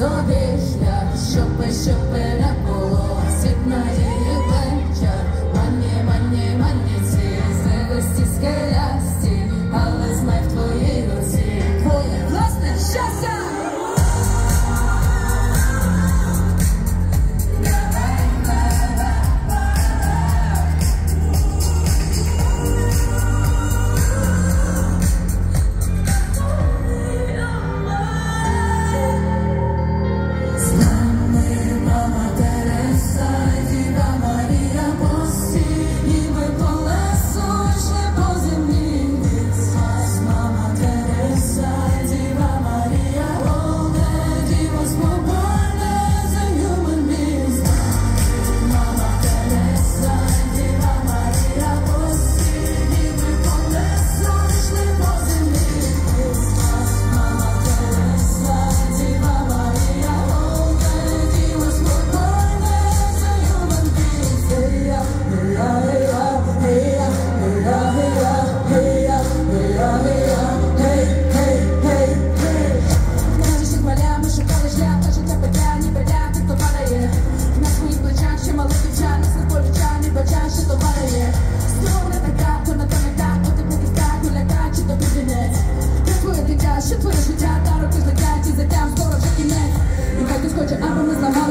собі шлях, щоб пише.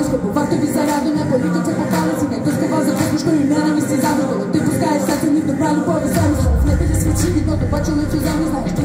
бабушка, по факту ви зарадена, политите по палеци, не тоскава за послушка и не ми се но Ти пускаеш сатаник, добра любов и самослов, не били свечи, видното, бачило цю заму, знаеш, ти